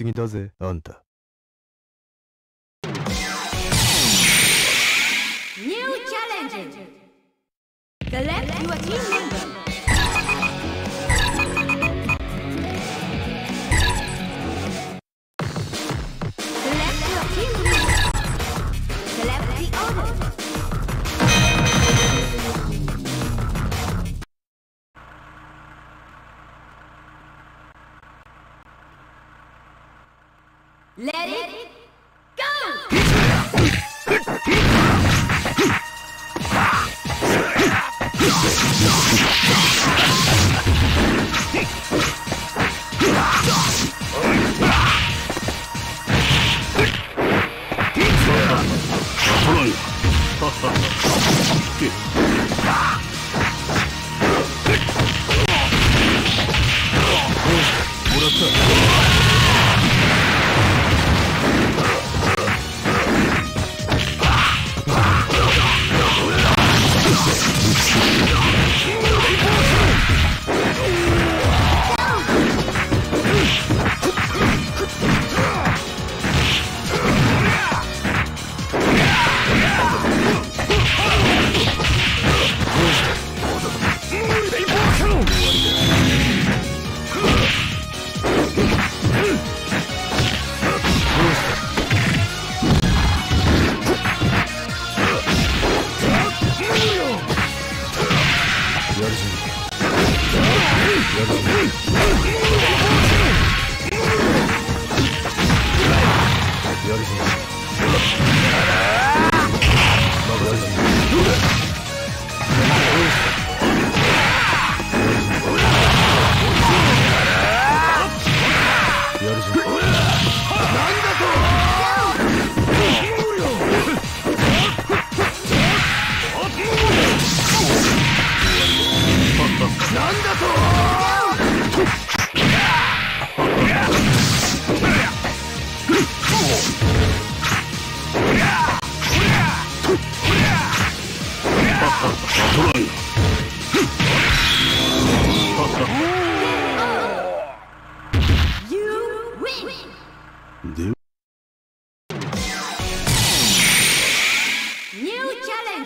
すぎだぜあんた New challenge! Select your team member.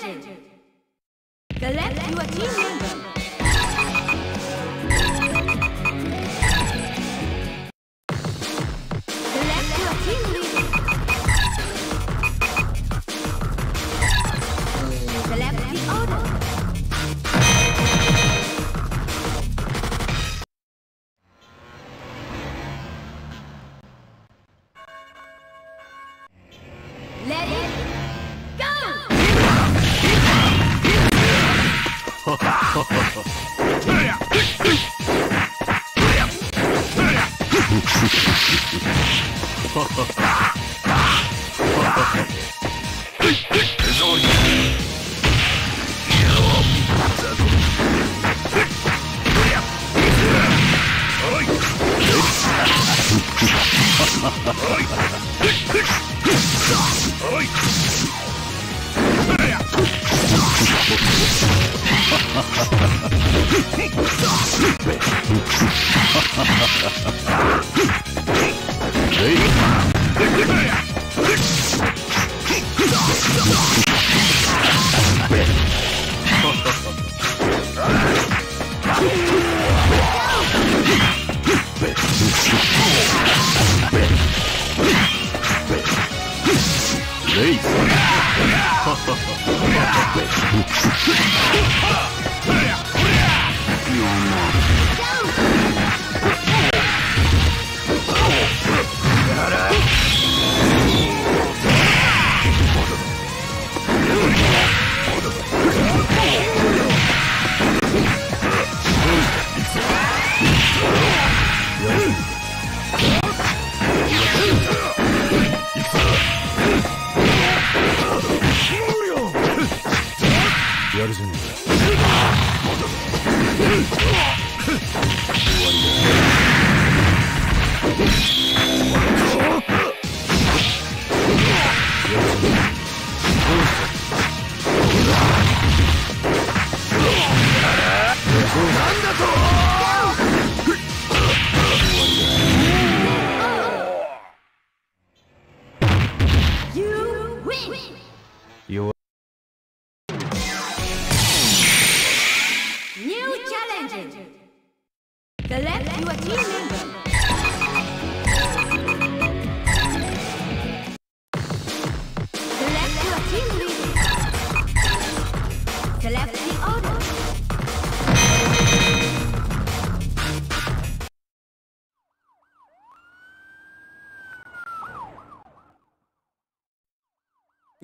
Challenge! Select your team member.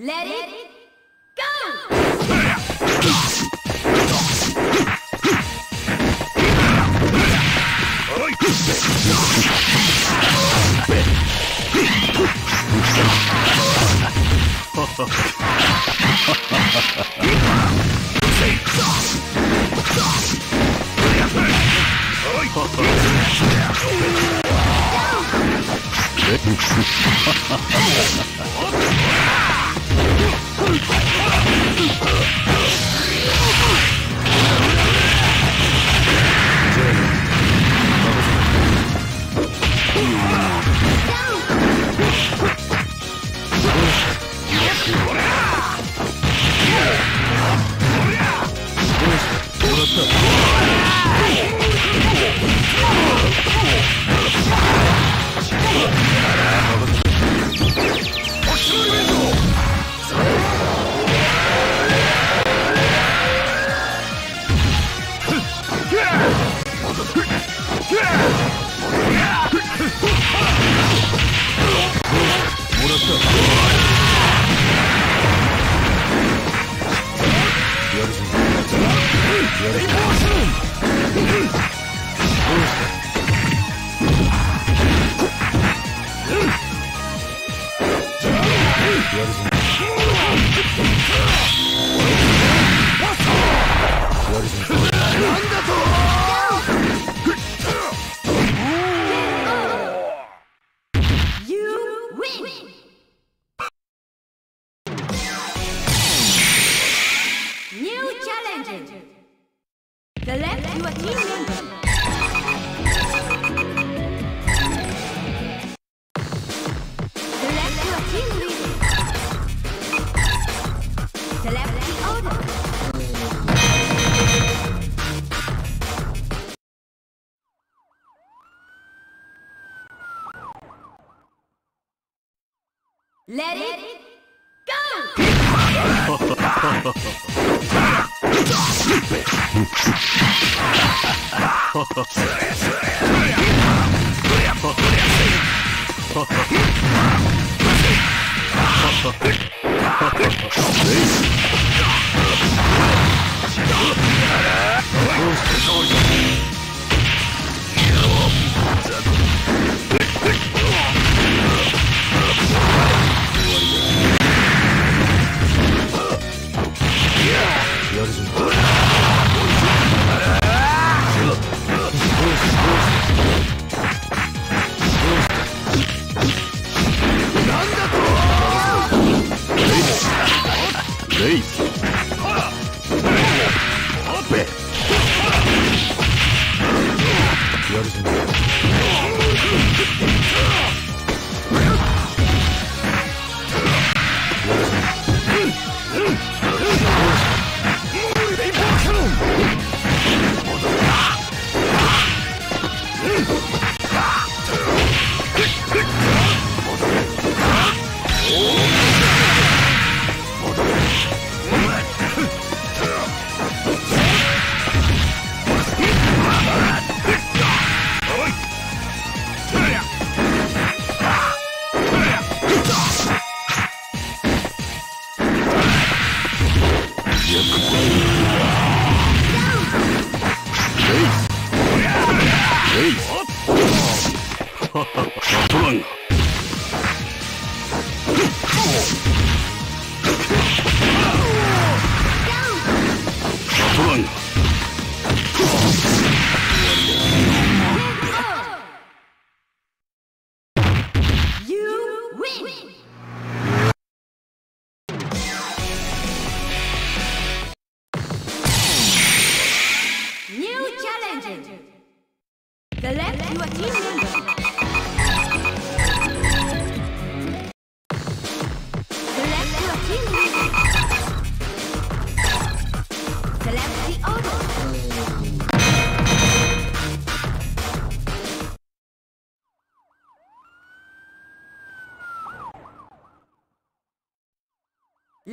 Let it go! 任 Let it go! やるぞ。レ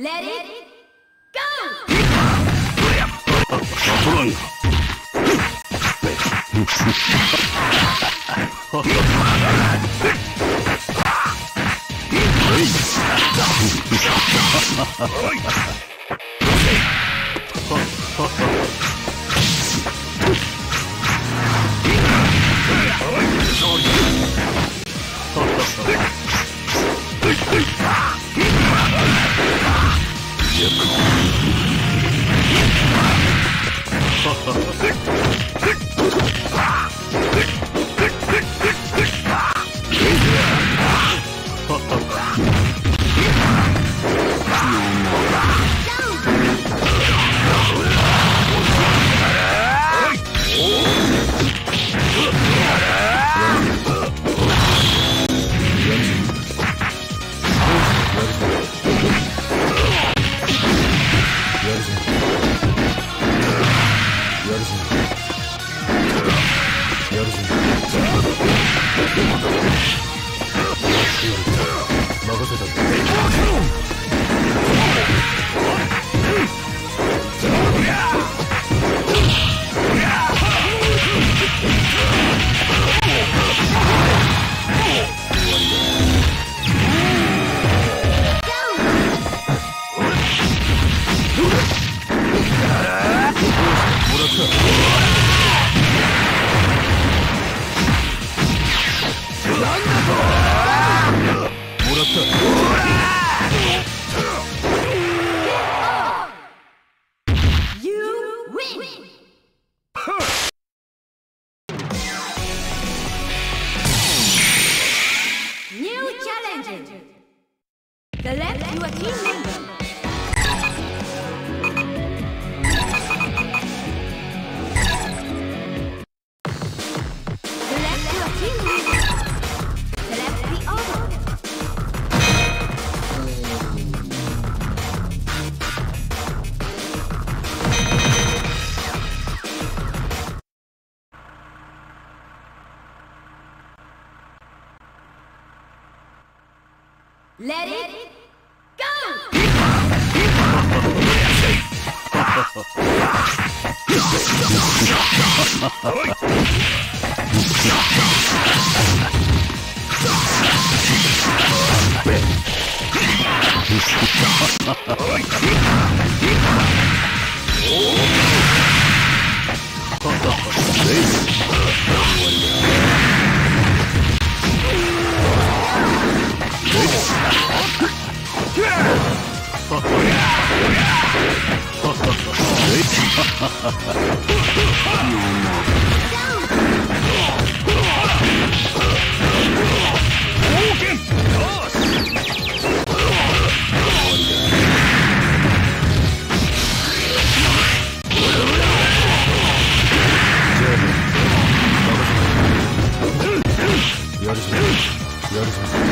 Let it go! ト Let it go! やるぞ。やるぞ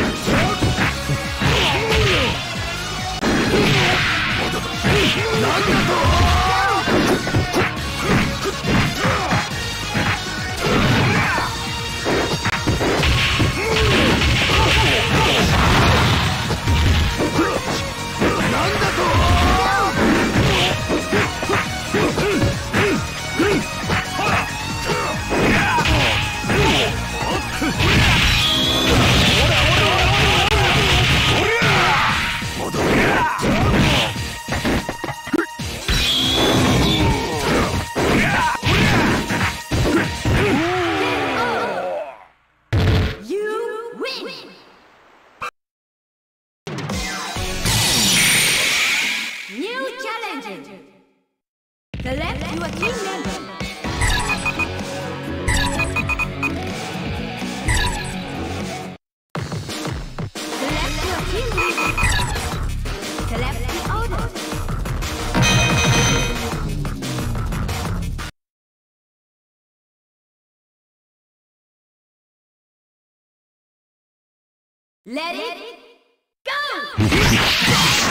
Let it go!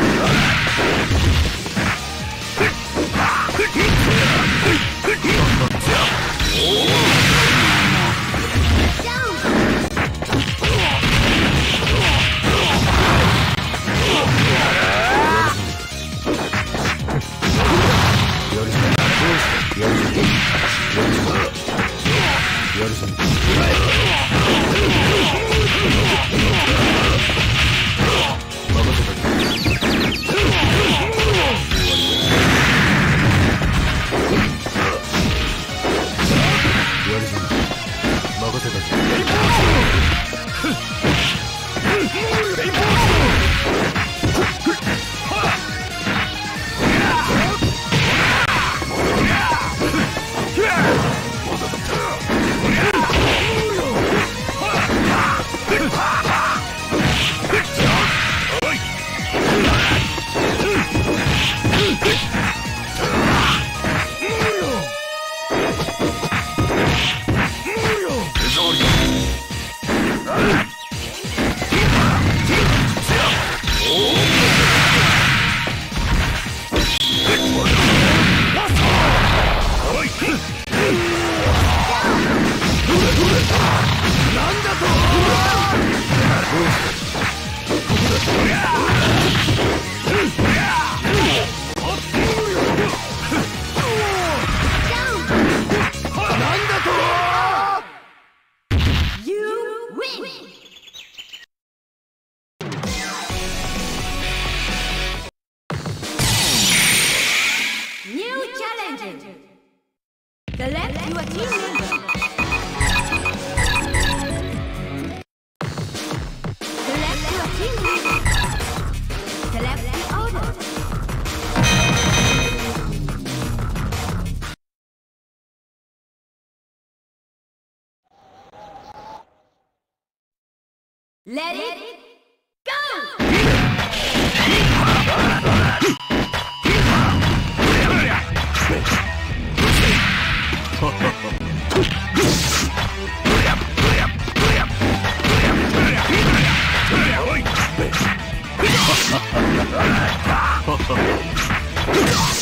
すごい。Let it go!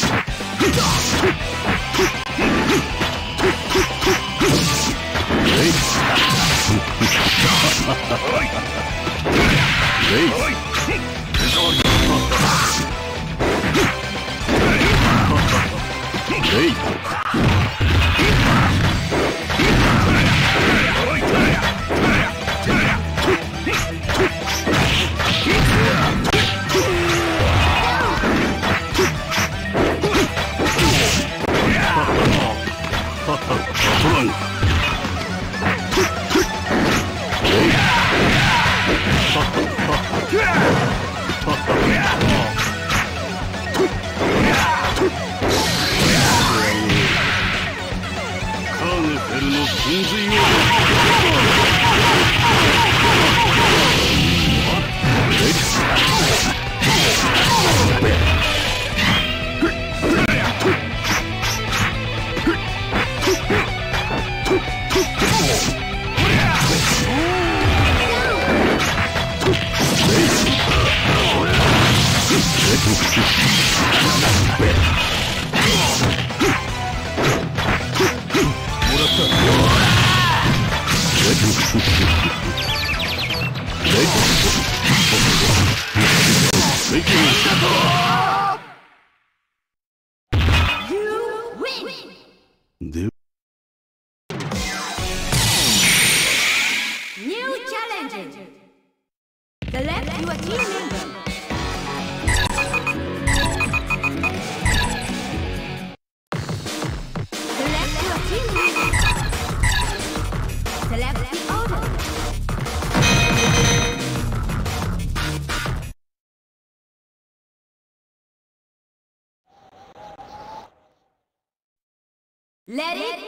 Let it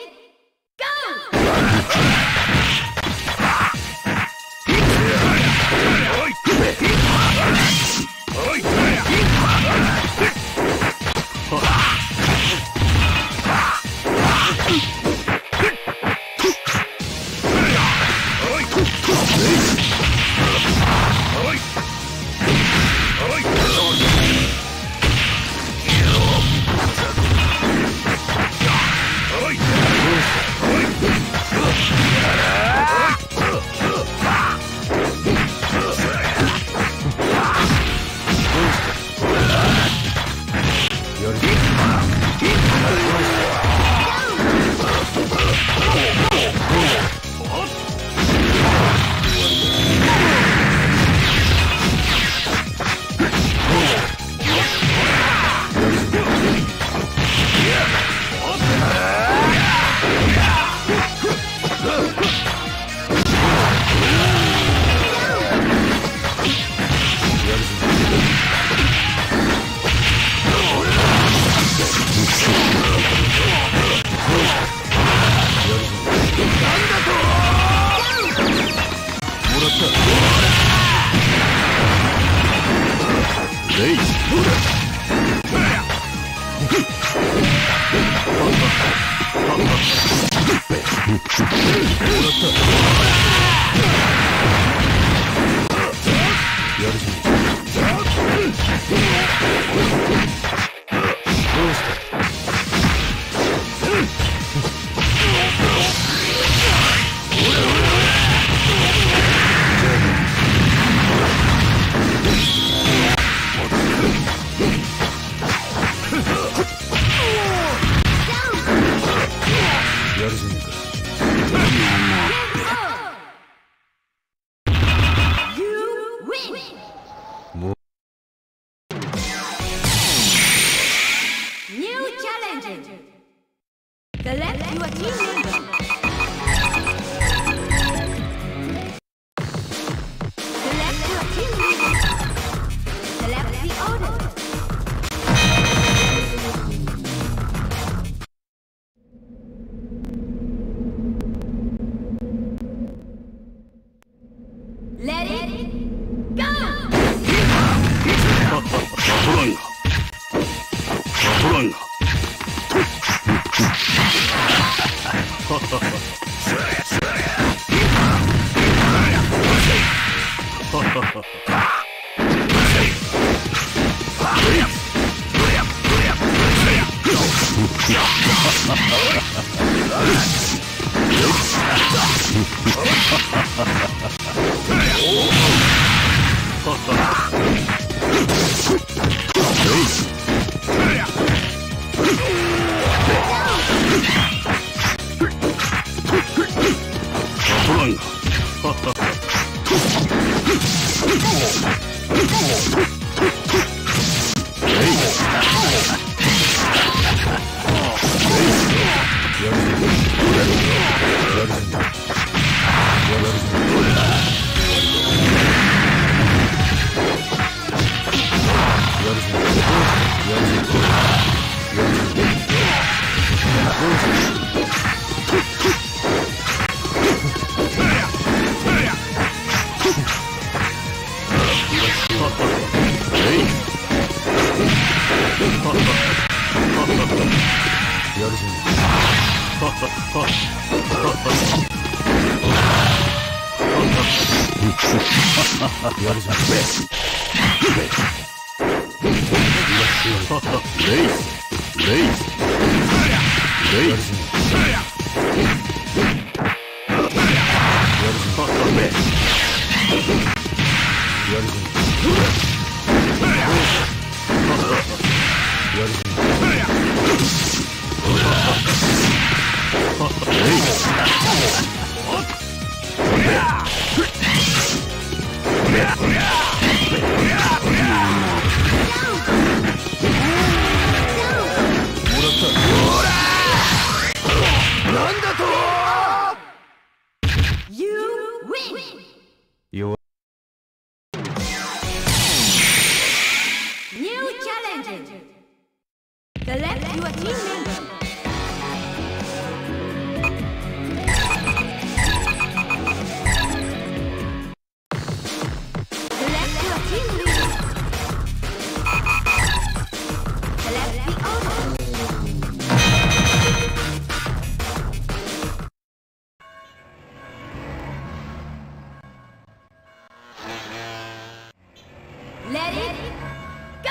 Oh, go!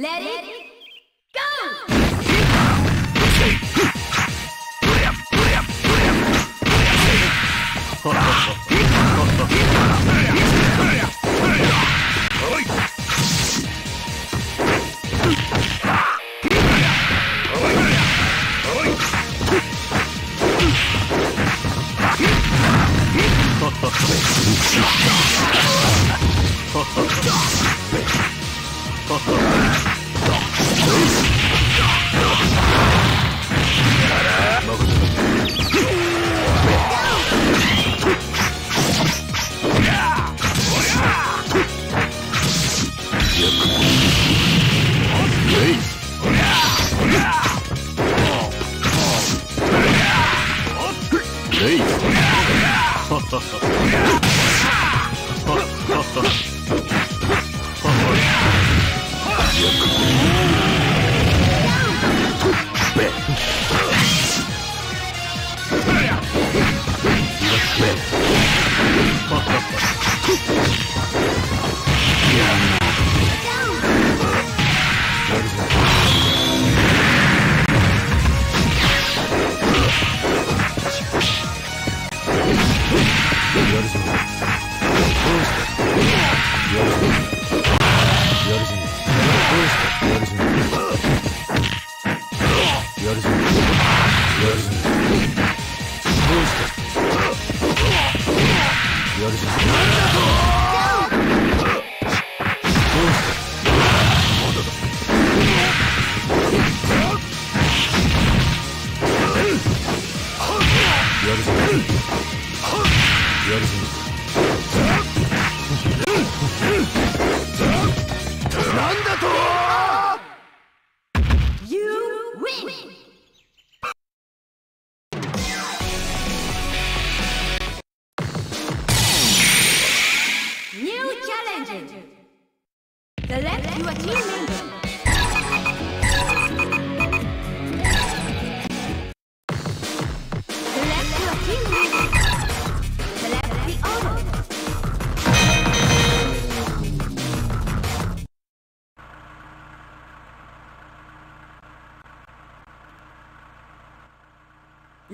Let, Let it go! go!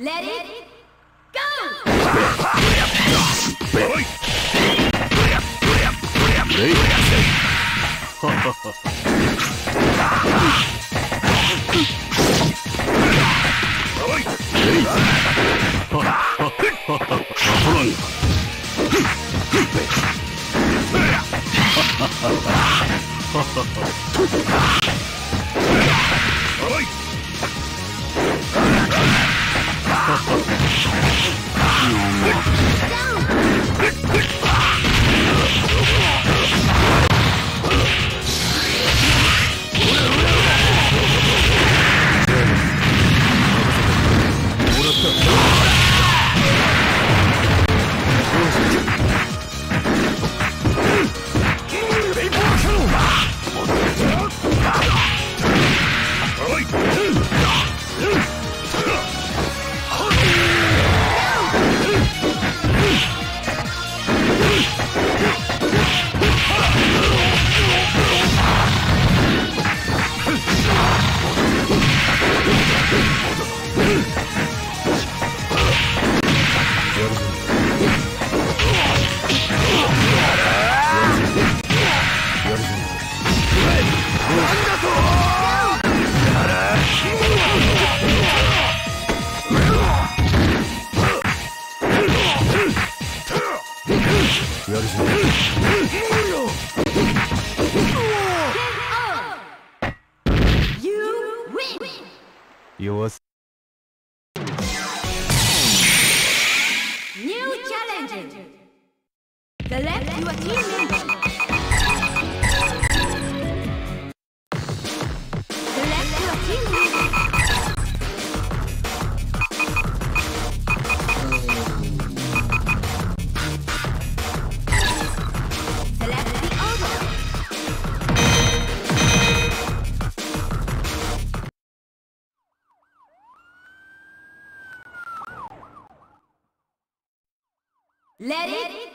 Let it Let, it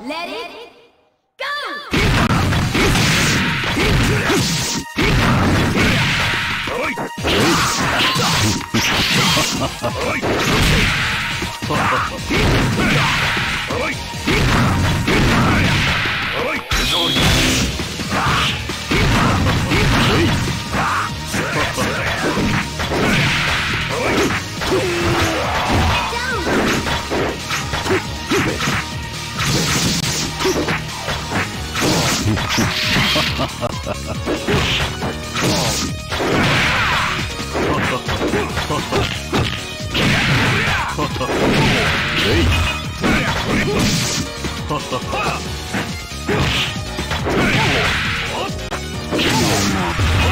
Let it go! Oi! Ha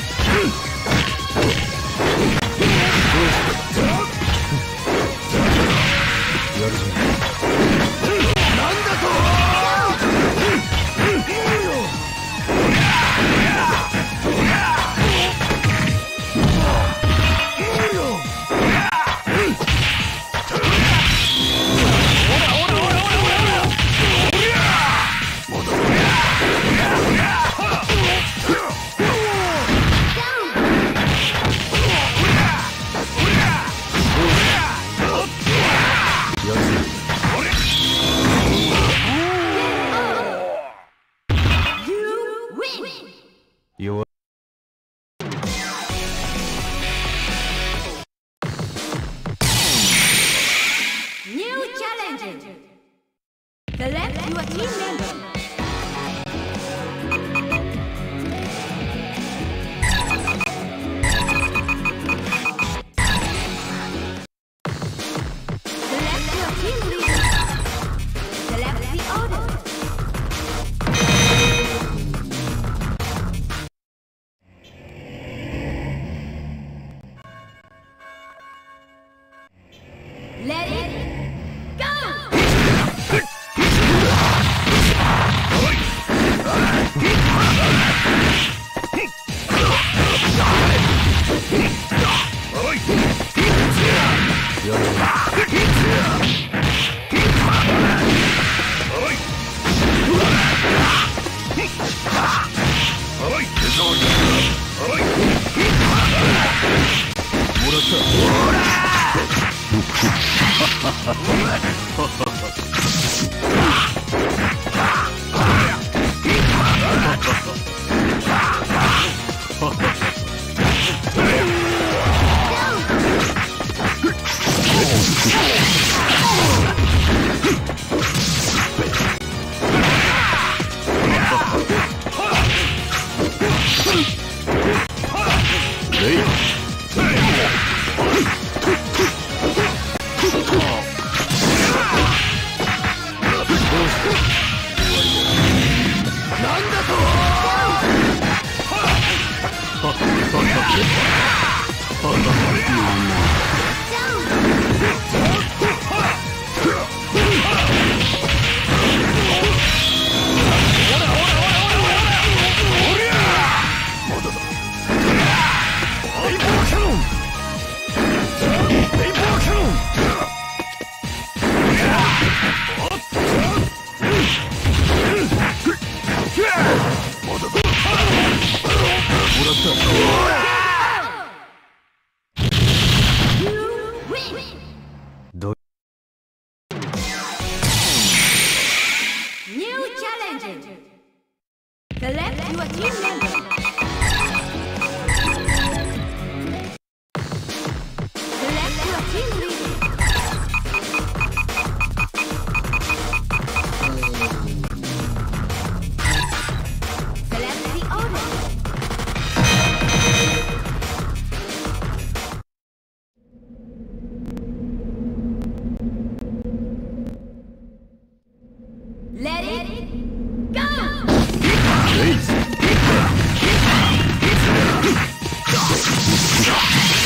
Yeah.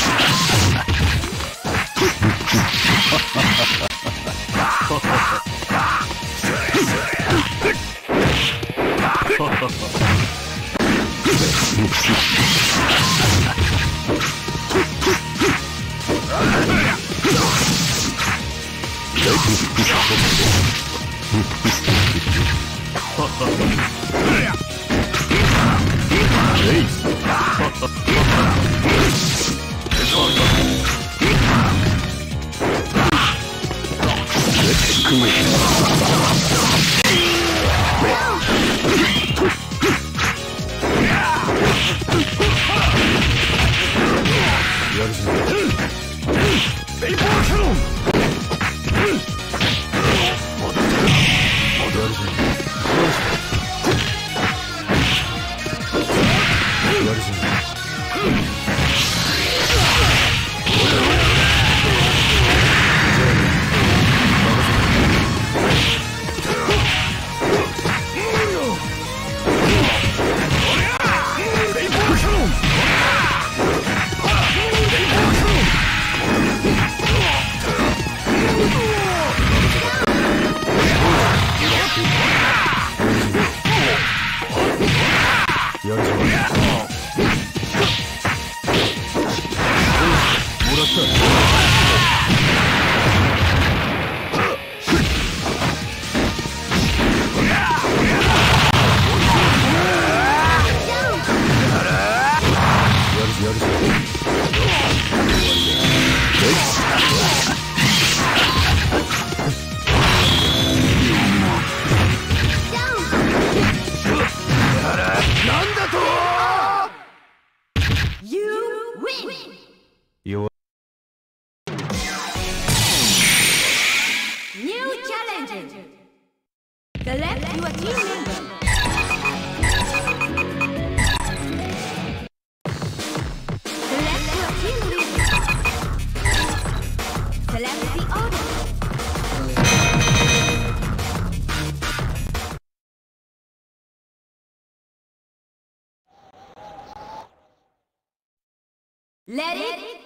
Let it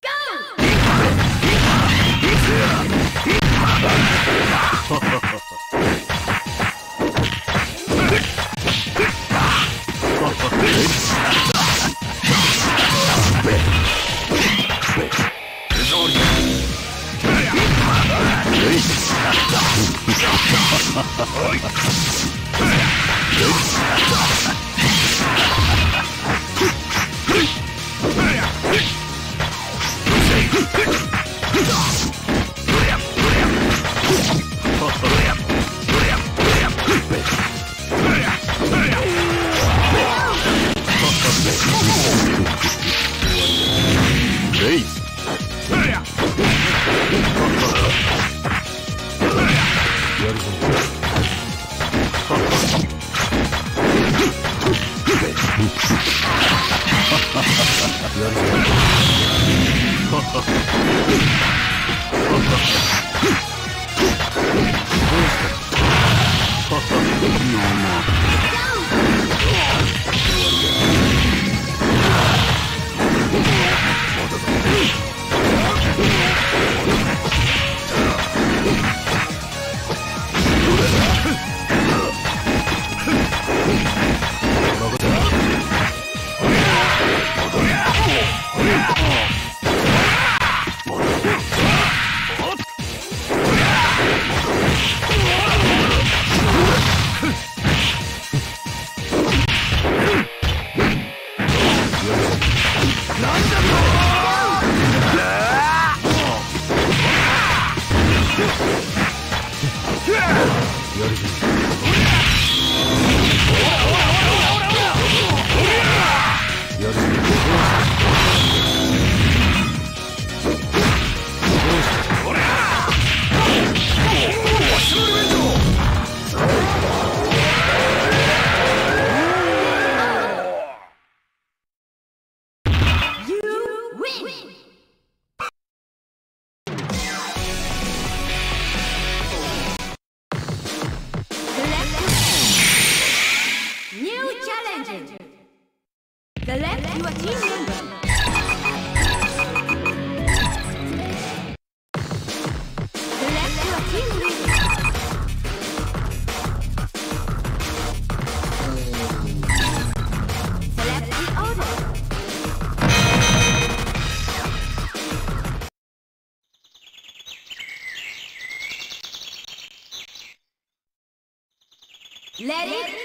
go! Let it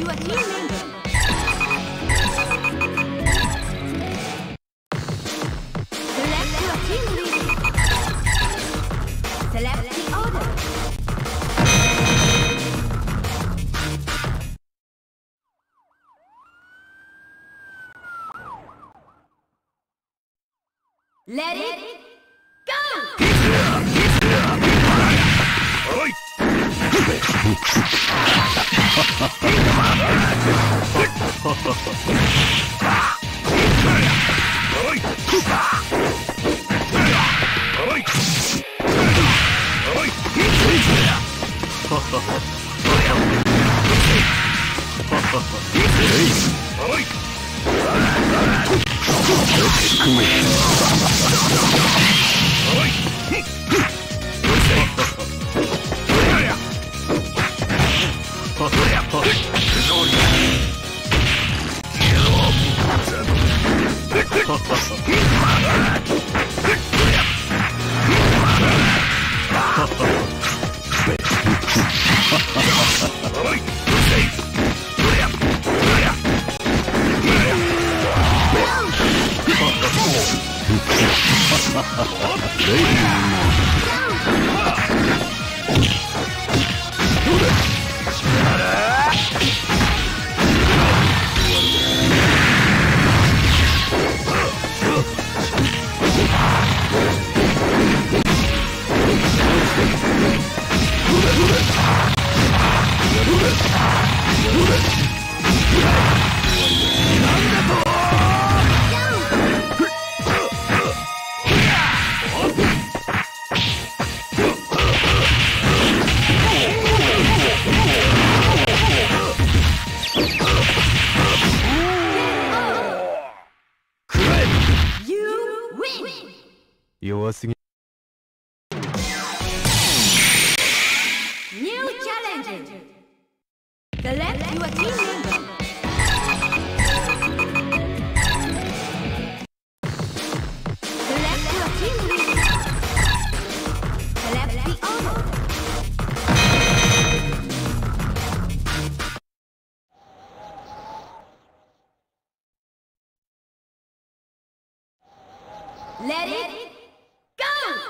You are near me. Let, Let it, it Let it go!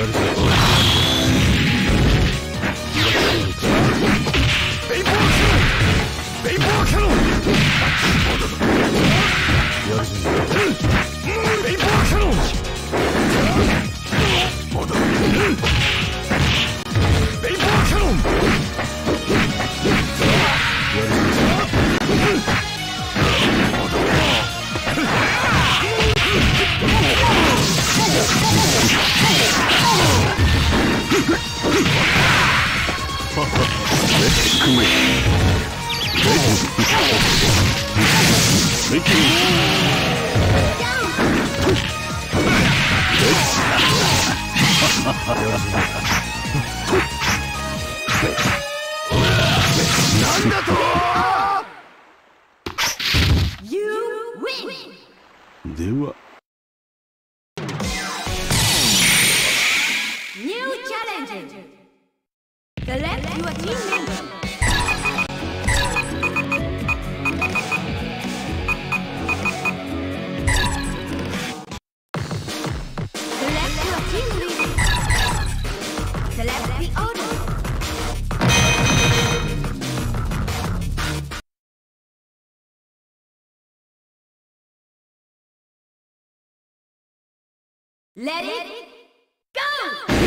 やるぞうん Let it go!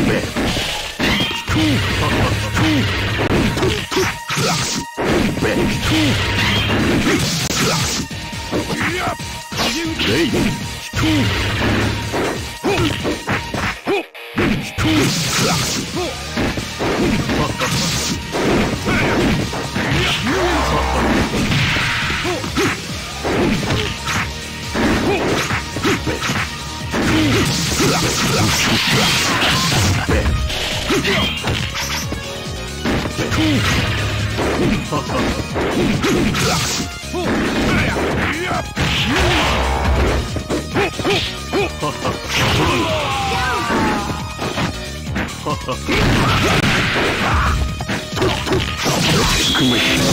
Come on.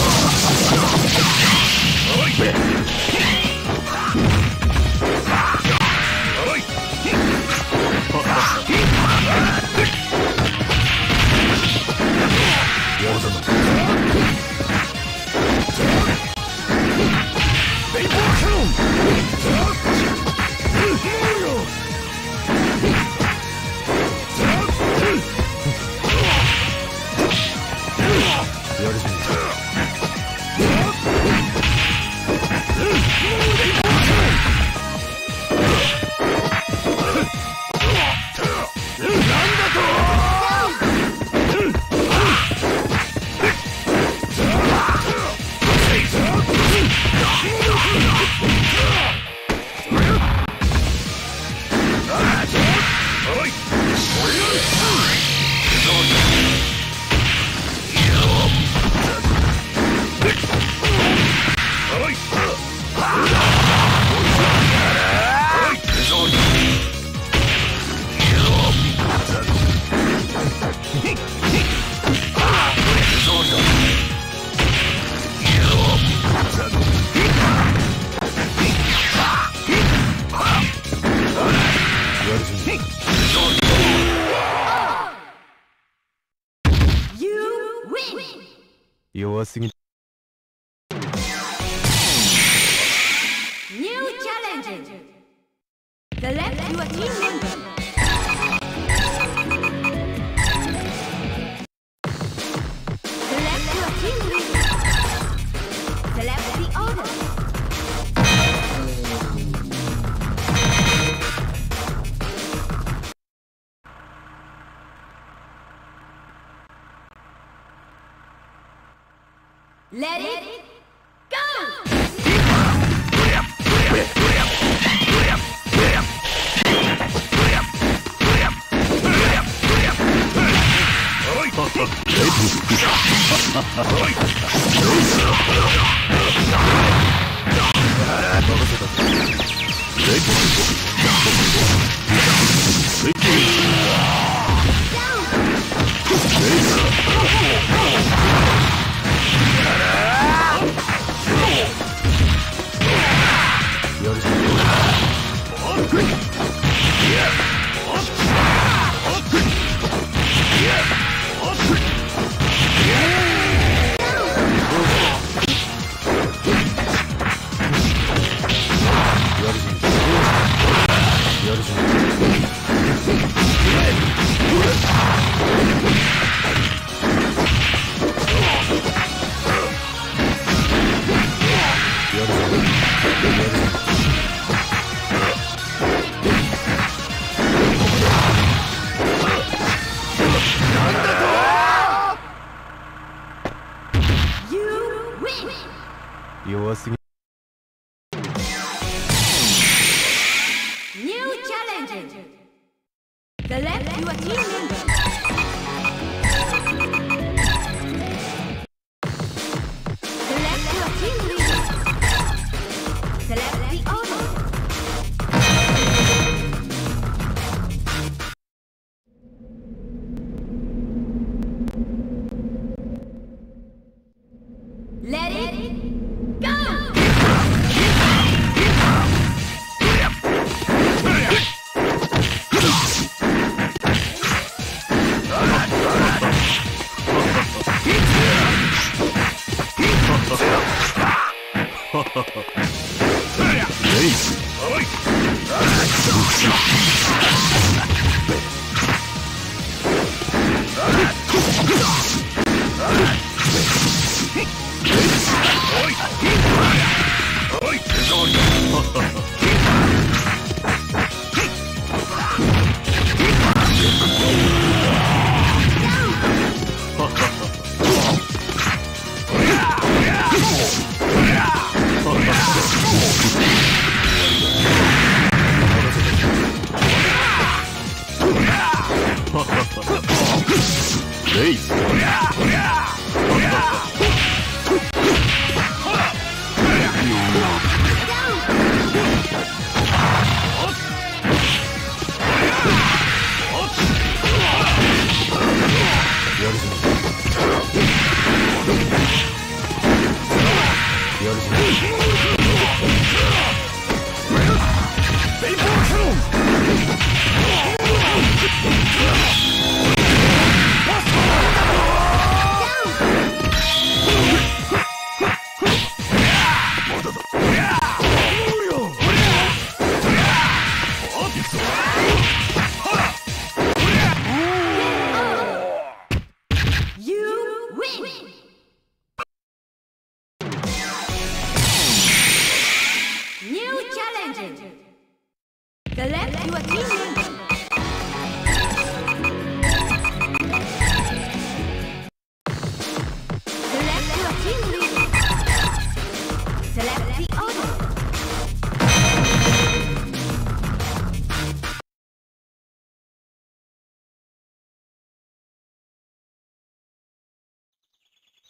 Let's go!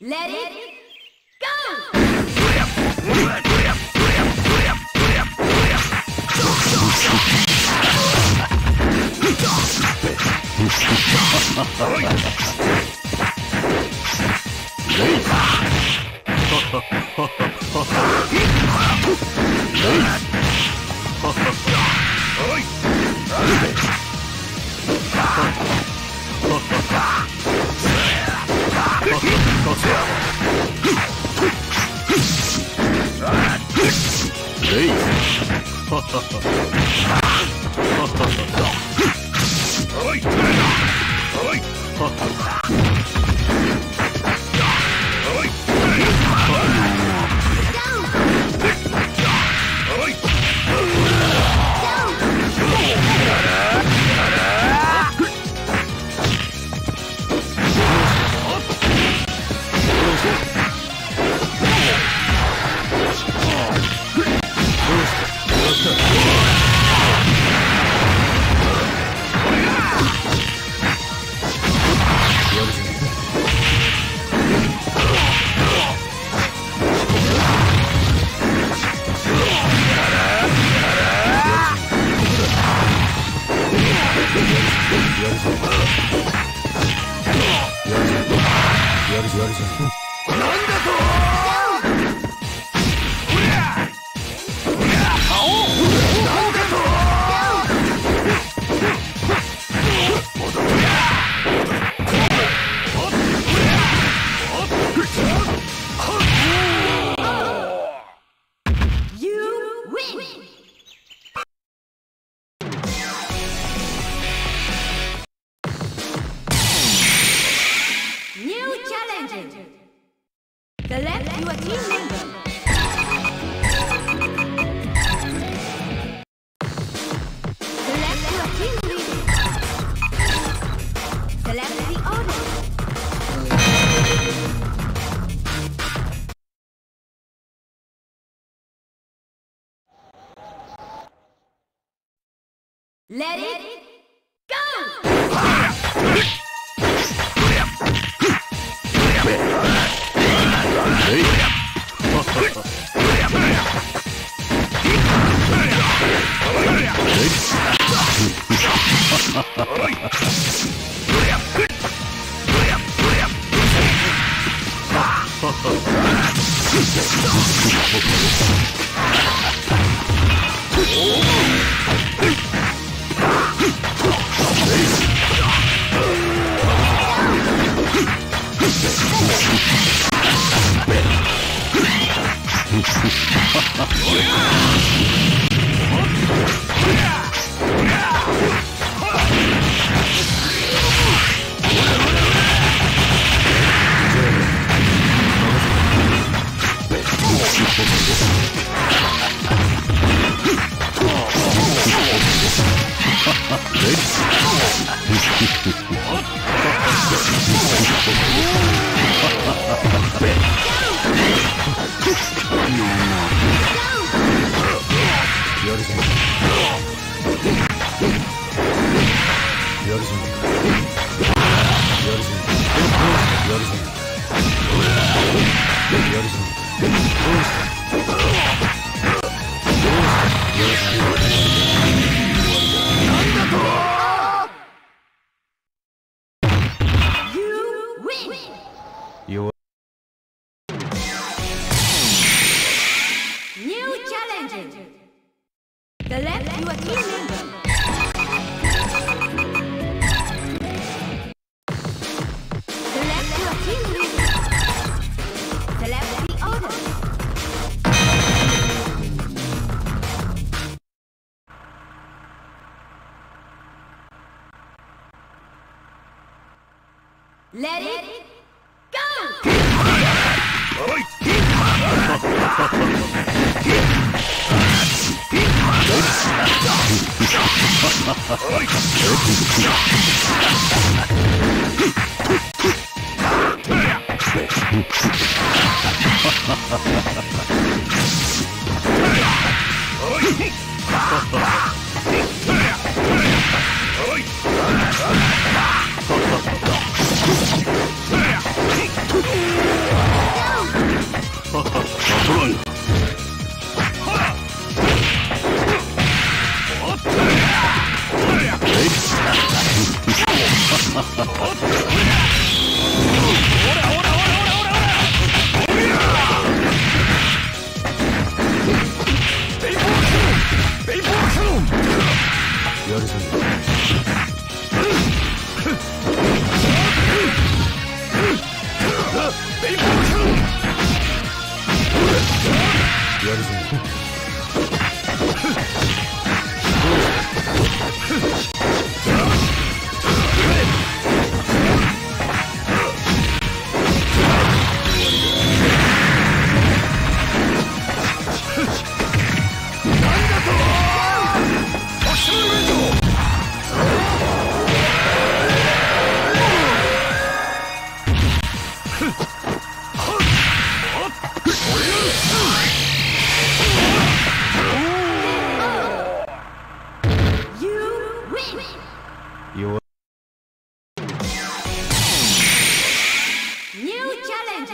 Let it go! はい Let, Let it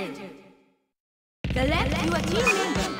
The left, you are team member.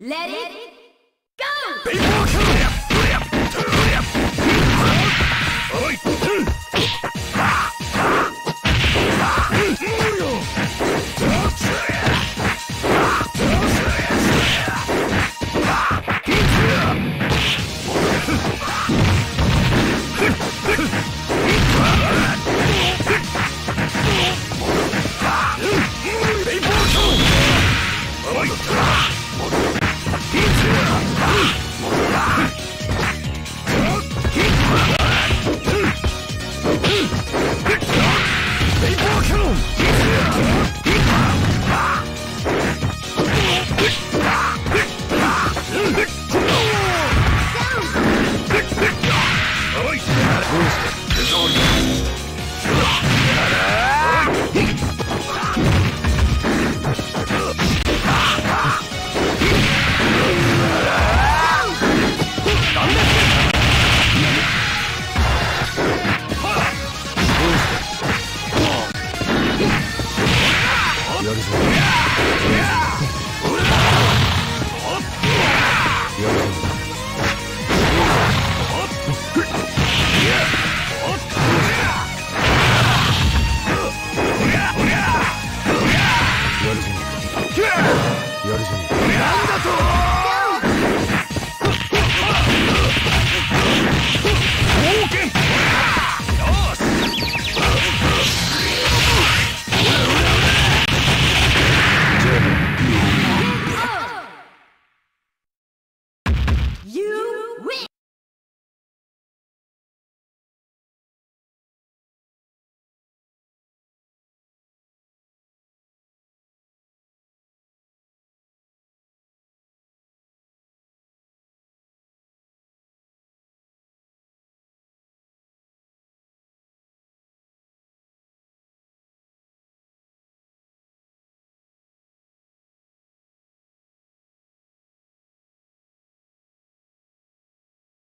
Let it go!